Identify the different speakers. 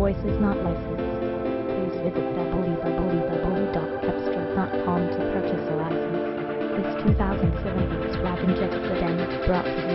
Speaker 1: voice is not licensed. Please visit www.cepstral.com to purchase a license. This 2007 Volkswagen Jetta sedan is brought to you